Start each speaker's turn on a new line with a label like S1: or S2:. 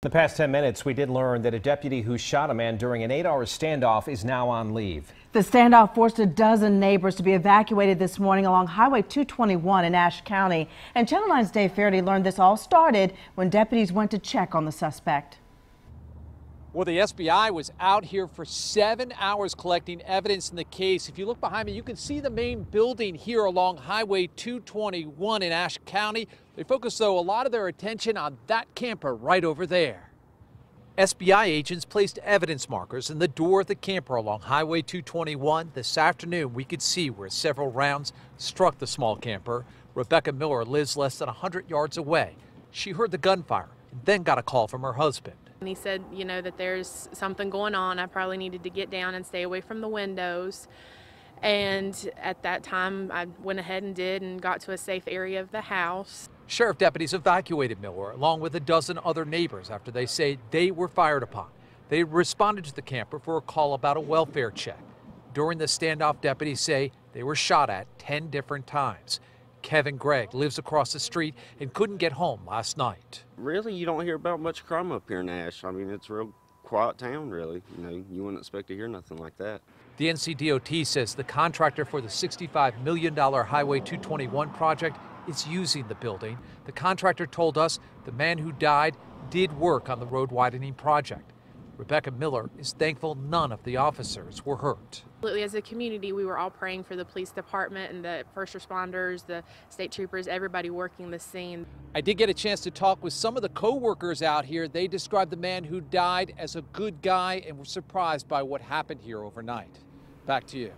S1: The past 10 minutes, we did learn that a deputy who shot a man during an eight hour standoff is now on leave.
S2: The standoff forced a dozen neighbors to be evacuated this morning along Highway 221 in Ashe County. And Channel 9's Dave Faherty learned this all started when deputies went to check on the suspect.
S3: Well, the SBI was out here for seven hours collecting evidence in the case. If you look behind me, you can see the main building here along Highway 221 in Ashe County. They focused, though, a lot of their attention on that camper right over there. SBI agents placed evidence markers in the door of the camper along Highway 221. This afternoon, we could see where several rounds struck the small camper. Rebecca Miller lives less than 100 yards away. She heard the gunfire and then got a call from her husband.
S4: And he said, you know, that there's something going on. I probably needed to get down and stay away from the windows. And at that time, I went ahead and did and got to a safe area of the house.
S3: Sheriff deputies evacuated Miller along with a dozen other neighbors after they say they were fired upon. They responded to the camper for a call about a welfare check. During the standoff, deputies say they were shot at 10 different times. Kevin Gregg lives across the street and couldn't get home last night.
S5: Really, you don't hear about much crime up here in Ashe. I mean, it's a real quiet town, really. You know, you wouldn't expect to hear nothing like that.
S3: The NCDOT says the contractor for the $65 million Highway 221 project is using the building. The contractor told us the man who died did work on the road widening project. Rebecca Miller is thankful none of the officers were hurt.
S4: As a community, we were all praying for the police department and the first responders, the state troopers, everybody working the scene.
S3: I did get a chance to talk with some of the co-workers out here. They described the man who died as a good guy and were surprised by what happened here overnight. Back to you.